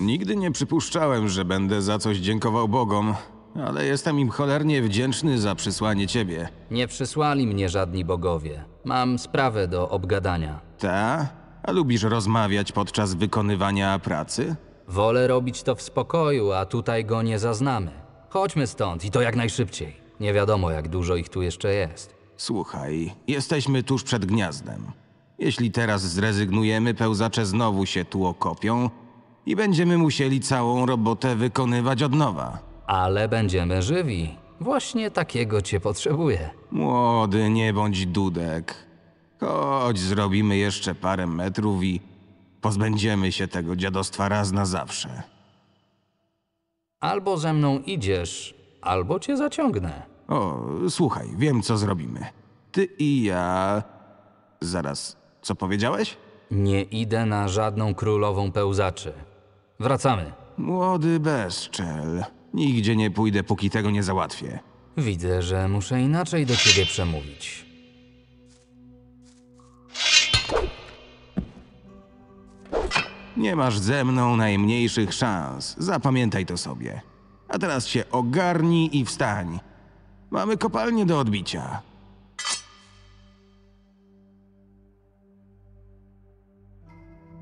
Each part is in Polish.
Nigdy nie przypuszczałem, że będę za coś dziękował Bogom, ale jestem im cholernie wdzięczny za przysłanie ciebie. Nie przysłali mnie żadni bogowie. Mam sprawę do obgadania. Ta? A lubisz rozmawiać podczas wykonywania pracy? Wolę robić to w spokoju, a tutaj go nie zaznamy. Chodźmy stąd i to jak najszybciej. Nie wiadomo, jak dużo ich tu jeszcze jest. Słuchaj, jesteśmy tuż przed gniazdem. Jeśli teraz zrezygnujemy, pełzacze znowu się tu okopią i będziemy musieli całą robotę wykonywać od nowa. Ale będziemy żywi. Właśnie takiego cię potrzebuję. Młody, nie bądź dudek. Chodź, zrobimy jeszcze parę metrów i pozbędziemy się tego dziadostwa raz na zawsze. Albo ze mną idziesz, albo cię zaciągnę. O, słuchaj, wiem co zrobimy. Ty i ja. Zaraz, co powiedziałeś? Nie idę na żadną królową pełzaczy. Wracamy. Młody bezczel. Nigdzie nie pójdę, póki tego nie załatwię. Widzę, że muszę inaczej do ciebie przemówić. Nie masz ze mną najmniejszych szans. Zapamiętaj to sobie. A teraz się ogarnij i wstań. Mamy kopalnię do odbicia.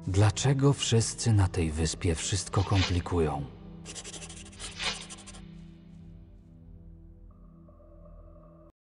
Dlaczego wszyscy na tej wyspie wszystko komplikują?